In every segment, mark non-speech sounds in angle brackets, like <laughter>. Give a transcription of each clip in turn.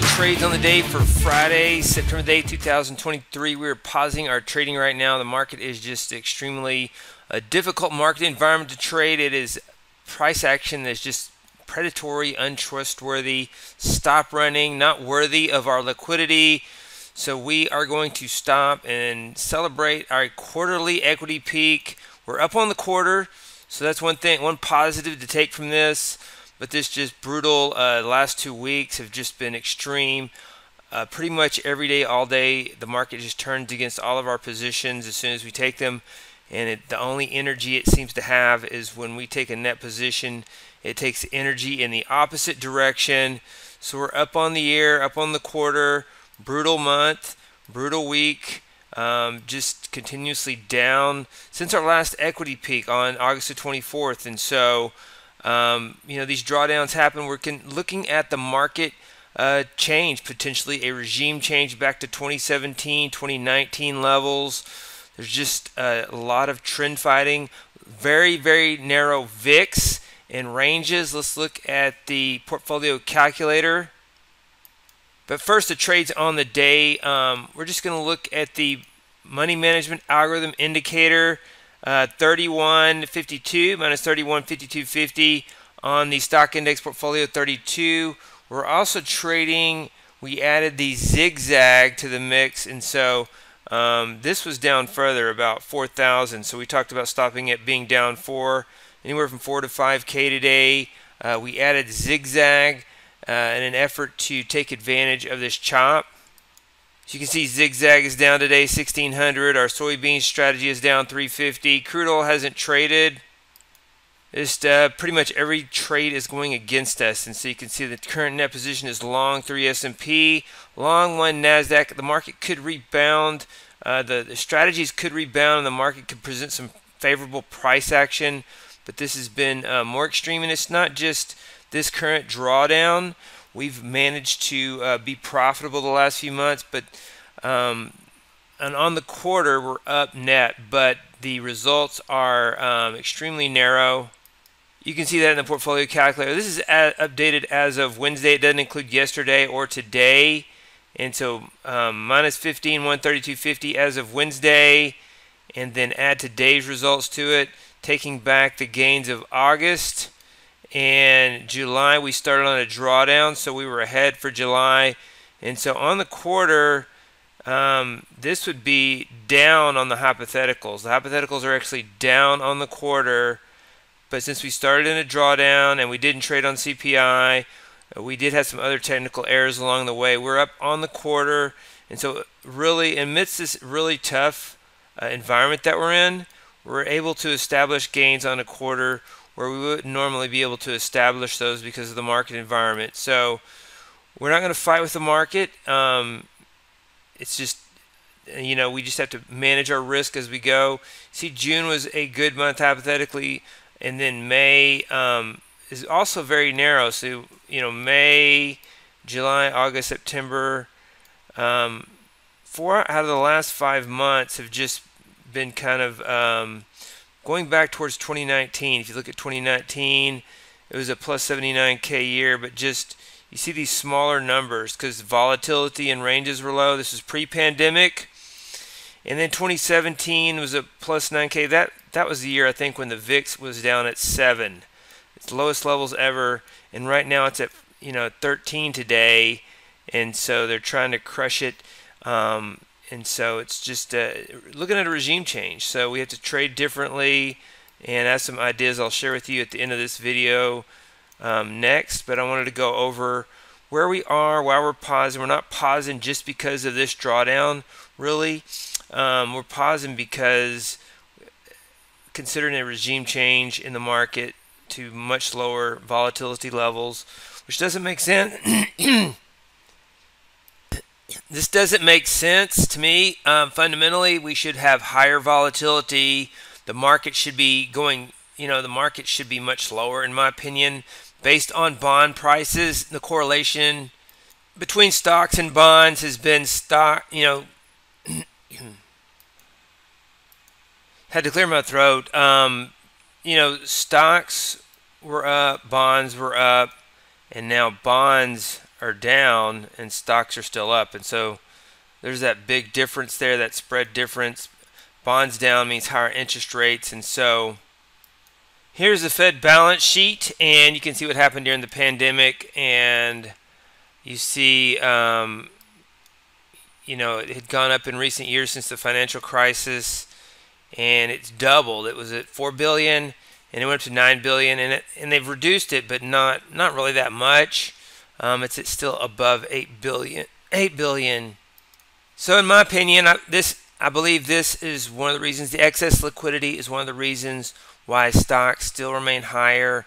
the trades on the day for Friday, September the 8th, 2023. We're pausing our trading right now. The market is just extremely a difficult market environment to trade. It is price action that's just predatory, untrustworthy, stop running, not worthy of our liquidity. So we are going to stop and celebrate our quarterly equity peak. We're up on the quarter, so that's one thing, one positive to take from this. But this just brutal. Uh, last two weeks have just been extreme. Uh, pretty much every day, all day, the market just turns against all of our positions as soon as we take them. And it, the only energy it seems to have is when we take a net position, it takes energy in the opposite direction. So we're up on the year, up on the quarter, brutal month, brutal week. Um, just continuously down since our last equity peak on August the 24th. And so um, you know, these drawdowns happen. We're looking at the market uh, change, potentially a regime change back to 2017, 2019 levels. There's just a lot of trend fighting, very, very narrow VIX and ranges. Let's look at the portfolio calculator. But first, the trades on the day. Um, we're just going to look at the money management algorithm indicator uh, 31.52 minus 31.52.50 on the stock index portfolio 32. We're also trading, we added the zigzag to the mix, and so um, this was down further, about 4,000. So we talked about stopping it being down four, anywhere from 4 to 5K today. Uh, we added zigzag uh, in an effort to take advantage of this chop. So you can see Zigzag is down today, 1600. Our soybean strategy is down 350. Crude oil hasn't traded. Just uh, pretty much every trade is going against us, and so you can see the current net position is long three S&P, long one Nasdaq. The market could rebound. Uh, the, the strategies could rebound, and the market could present some favorable price action. But this has been uh, more extreme, and it's not just this current drawdown we've managed to uh, be profitable the last few months, but um, and on the quarter we're up net, but the results are um, extremely narrow. You can see that in the portfolio calculator. This is updated as of Wednesday. It doesn't include yesterday or today. And so um, minus 15, 132.50 as of Wednesday. And then add today's results to it, taking back the gains of August and July we started on a drawdown, so we were ahead for July. And so on the quarter, um, this would be down on the hypotheticals. The hypotheticals are actually down on the quarter, but since we started in a drawdown and we didn't trade on CPI, we did have some other technical errors along the way. We're up on the quarter, and so really, amidst this really tough uh, environment that we're in, we're able to establish gains on a quarter where we wouldn't normally be able to establish those because of the market environment. So we're not going to fight with the market. Um, it's just, you know, we just have to manage our risk as we go. See, June was a good month hypothetically, and then May um, is also very narrow. So, you know, May, July, August, September, um, four out of the last five months have just been kind of um, going back towards 2019, if you look at 2019, it was a plus 79k year, but just you see these smaller numbers because volatility and ranges were low. This is pre-pandemic, and then 2017 was a plus 9k. That that was the year I think when the VIX was down at seven, its lowest levels ever, and right now it's at you know 13 today, and so they're trying to crush it. Um, and so it's just uh, looking at a regime change. So we have to trade differently, and I have some ideas I'll share with you at the end of this video um, next. But I wanted to go over where we are, why we're pausing. We're not pausing just because of this drawdown, really. Um, we're pausing because considering a regime change in the market to much lower volatility levels, which doesn't make sense. <clears throat> this doesn't make sense to me. Um, fundamentally, we should have higher volatility. The market should be going, you know, the market should be much lower, in my opinion, based on bond prices. The correlation between stocks and bonds has been stock, you know, <clears throat> had to clear my throat. Um, you know, stocks were up, bonds were up, and now bonds are down and stocks are still up. And so there's that big difference there, that spread difference. Bonds down means higher interest rates. And so here's the Fed balance sheet, and you can see what happened during the pandemic. And you see, um, you know, it had gone up in recent years since the financial crisis, and it's doubled. It was at four billion, and it went up to nine billion, and it, and they've reduced it, but not not really that much. Um, it's, it's still above eight billion. Eight billion. So, in my opinion, I, this I believe this is one of the reasons the excess liquidity is one of the reasons why stocks still remain higher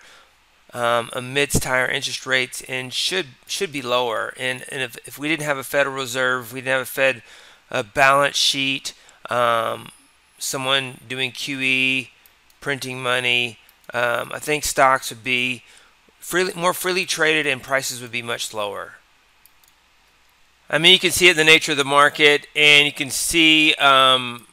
um, amidst higher interest rates and should should be lower. And, and if, if we didn't have a Federal Reserve, we didn't have a Fed a balance sheet, um, someone doing QE, printing money, um, I think stocks would be freely, more freely traded and prices would be much lower. I mean, you can see it in the nature of the market, and you can see, um,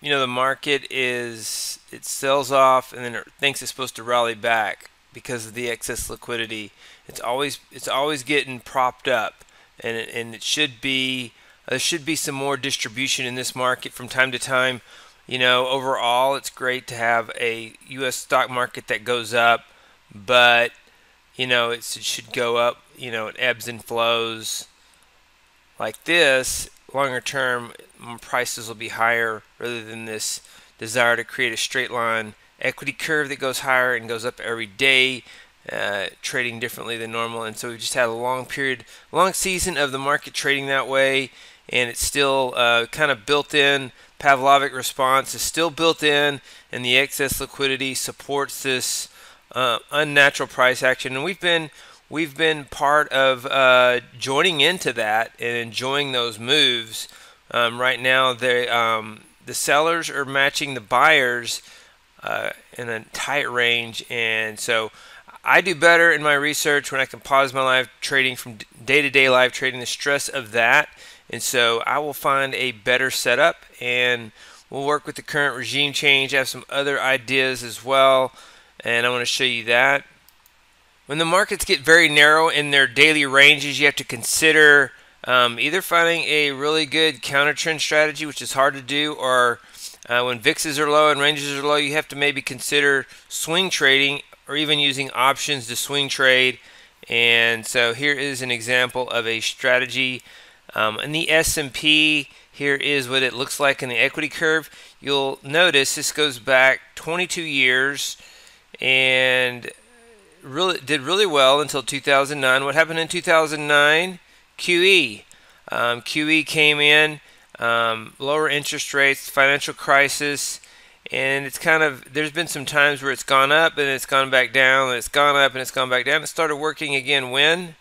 you know, the market is it sells off, and then it thinks it's supposed to rally back because of the excess liquidity. It's always it's always getting propped up, and it, and it should be there should be some more distribution in this market from time to time. You know, overall, it's great to have a U.S. stock market that goes up, but you know, it should go up. You know, it ebbs and flows like this. Longer term, prices will be higher rather than this desire to create a straight line equity curve that goes higher and goes up every day, uh, trading differently than normal. And so we just had a long period, long season of the market trading that way, and it's still uh, kind of built in. Pavlovic response is still built in, and the excess liquidity supports this uh, unnatural price action. And we've been we've been part of uh, joining into that and enjoying those moves. Um, right now, they um, the sellers are matching the buyers uh, in a tight range, and so I do better in my research when I can pause my live trading from day-to-day live trading. The stress of that, and so I will find a better setup, and we'll work with the current regime change. I have some other ideas as well, and I want to show you that. When the markets get very narrow in their daily ranges, you have to consider um, either finding a really good counter trend strategy, which is hard to do, or uh, when VIXs are low and ranges are low, you have to maybe consider swing trading or even using options to swing trade. And so here is an example of a strategy. Um, in the S&P, here is what it looks like in the equity curve. You'll notice this goes back 22 years and really did really well until 2009. What happened in 2009? QE. Um, QE came in um, lower interest rates, financial crisis, and it's kind of there's been some times where it's gone up and it's gone back down, and it's gone up and it's gone back down. It started working again when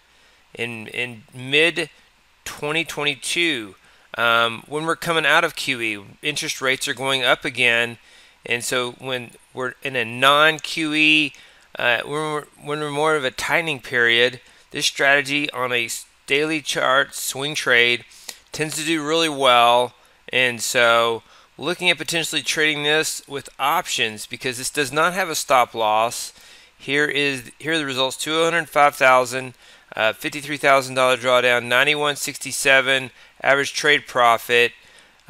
in in mid 2022 um, when we're coming out of QE, interest rates are going up again, and so when we're in a non-QE, uh, when, we're, when we're more of a tightening period, this strategy on a daily chart swing trade tends to do really well. And so looking at potentially trading this with options because this does not have a stop loss. Here is here are the results: 205,000, uh, $53,000 drawdown, 91.67 average trade profit.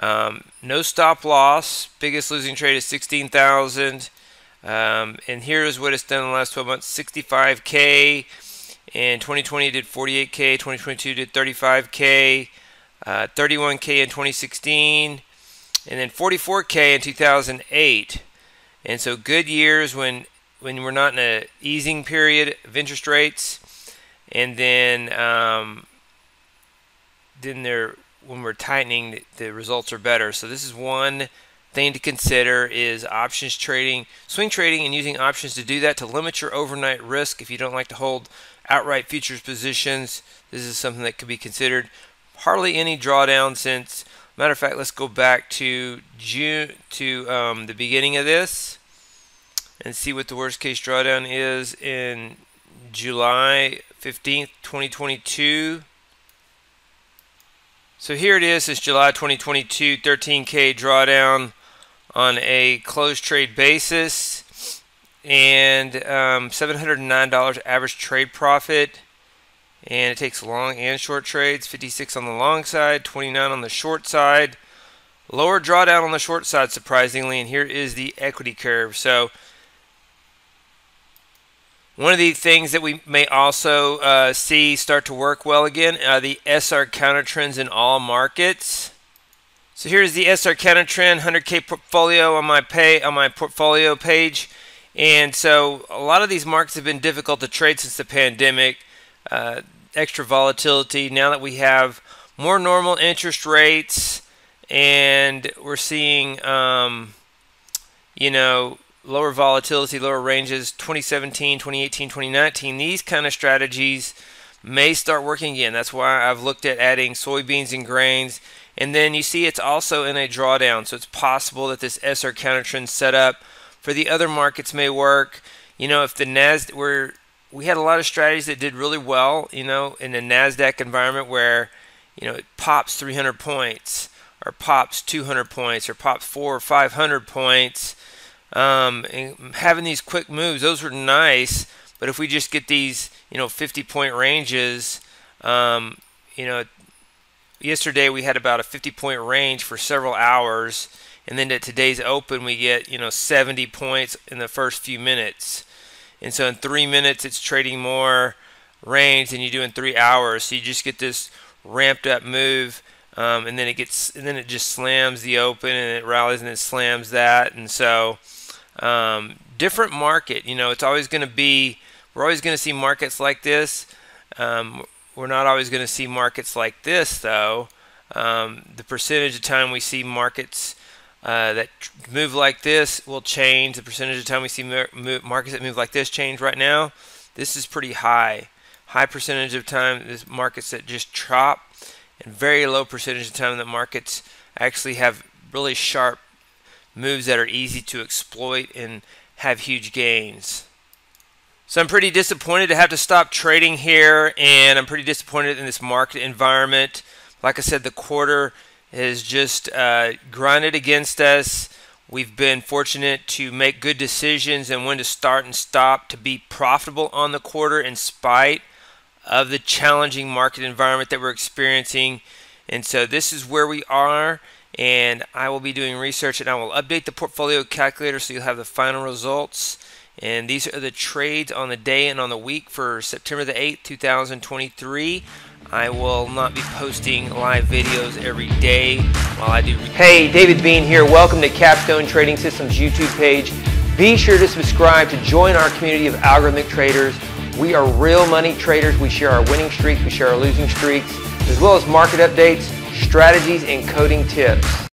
Um, no stop loss. Biggest losing trade is 16,000. Um, and here's what it's done in the last 12 months: 65k. In 2020 did 48k. 2022 did 35k uh, 31K in 2016, and then 44K in 2008. And so good years when when we're not in a easing period of interest rates, and then um, then there when we're tightening, the results are better. So this is one thing to consider is options trading, swing trading, and using options to do that to limit your overnight risk. If you don't like to hold outright futures positions, this is something that could be considered hardly any drawdown since. Matter of fact, let's go back to June to um, the beginning of this and see what the worst case drawdown is in July 15th, 2022. So here it is, it's July 2022, 13K drawdown on a closed trade basis. And um, $709 average trade profit. And it takes long and short trades. 56 on the long side 29 on the short side. Lower drawdown on the short side surprisingly. And here is the equity curve. So one of the things that we may also uh, see start to work well again are the SR counter trends in all markets. So here's the SR counter trend 100k portfolio on my pay on my portfolio page. And so a lot of these markets have been difficult to trade since the pandemic uh, extra volatility. Now that we have more normal interest rates and we're seeing um, you know lower volatility lower ranges 2017 2018 2019 these kind of strategies may start working again. That's why I've looked at adding soybeans and grains. And then you see it's also in a drawdown. So it's possible that this SR counter trend setup for the other markets may work. You know if the NASDAQ we're we had a lot of strategies that did really well, you know, in the NASDAQ environment where, you know, it pops 300 points or pops 200 points or pops four or 500 points. Um, and having these quick moves, those were nice. But if we just get these, you know, 50 point ranges, um, you know, yesterday we had about a 50 point range for several hours. And then at today's open, we get, you know, 70 points in the first few minutes. And so in three minutes, it's trading more range than you do in three hours. So you just get this ramped up move, um, and then it gets, and then it just slams the open, and it rallies, and it slams that, and so um, different market. You know, it's always going to be. We're always going to see markets like this. Um, we're not always going to see markets like this, though. Um, the percentage of time we see markets uh, that move like this will change. The percentage of time we see markets that move like this change right now, this is pretty high. High percentage of time is markets that just chop, and very low percentage of time that markets actually have really sharp moves that are easy to exploit and have huge gains. So I'm pretty disappointed to have to stop trading here, and I'm pretty disappointed in this market environment. Like I said, the quarter has just uh, grinded against us. We've been fortunate to make good decisions and when to start and stop to be profitable on the quarter in spite of the challenging market environment that we're experiencing. And so this is where we are and I will be doing research and I will update the portfolio calculator so you'll have the final results. And these are the trades on the day and on the week for September the 8th, 2023. I will not be posting live videos every day while I do. Hey, David Bean here. Welcome to Capstone Trading Systems YouTube page. Be sure to subscribe to join our community of algorithmic traders. We are real money traders. We share our winning streaks, we share our losing streaks, as well as market updates, strategies, and coding tips.